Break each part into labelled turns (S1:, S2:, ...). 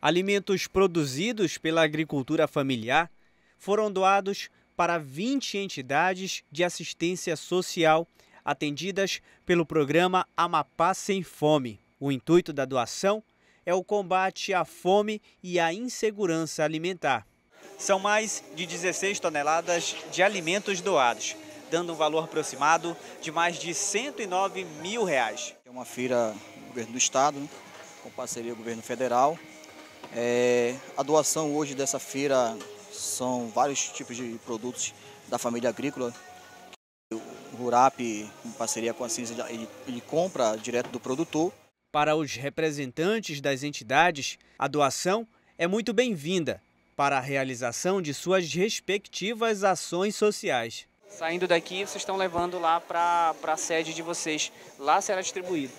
S1: Alimentos produzidos pela agricultura familiar foram doados para 20 entidades de assistência social atendidas pelo programa Amapá Sem Fome. O intuito da doação é o combate à fome e à insegurança alimentar. São mais de 16 toneladas de alimentos doados, dando um valor aproximado de mais de 109 mil reais.
S2: É uma feira do governo do estado, né, com parceria do governo federal. É, a doação hoje dessa feira são vários tipos de produtos da família agrícola. O Rurap, em parceria com a Cinza, ele, ele compra direto do produtor.
S1: Para os representantes das entidades, a doação é muito bem-vinda para a realização de suas respectivas ações sociais.
S3: Saindo daqui, vocês estão levando lá para a sede de vocês. Lá será distribuído.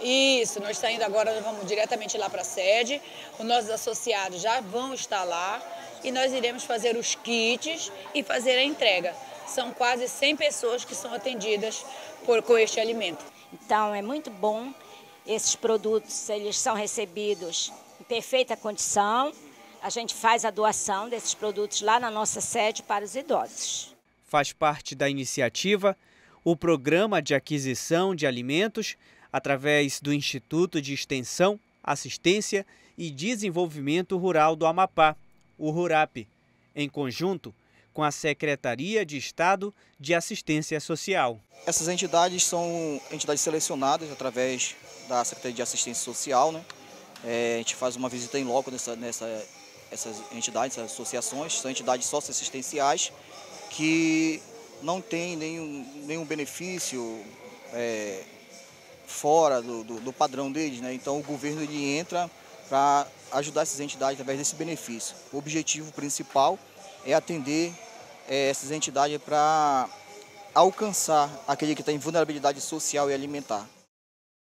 S4: Isso, nós saindo agora, nós vamos diretamente lá para a sede. Os nossos associados já vão estar lá e nós iremos fazer os kits e fazer a entrega. São quase 100 pessoas que são atendidas por, com este alimento.
S5: Então é muito bom, esses produtos eles são recebidos em perfeita condição. A gente faz a doação desses produtos lá na nossa sede para os idosos.
S1: Faz parte da iniciativa o Programa de Aquisição de Alimentos através do Instituto de Extensão, Assistência e Desenvolvimento Rural do Amapá, o RURAP, em conjunto com a Secretaria de Estado de Assistência Social.
S2: Essas entidades são entidades selecionadas através da Secretaria de Assistência Social. Né? É, a gente faz uma visita em loco nessa, nessa, essas entidades, essas associações, são entidades socioassistenciais que não têm nenhum, nenhum benefício é, fora do, do, do, padrão deles. Né? Então o governo ele entra para ajudar essas entidades através desse benefício. O objetivo principal é atender é, essas entidades para alcançar aquele que está em vulnerabilidade social e alimentar.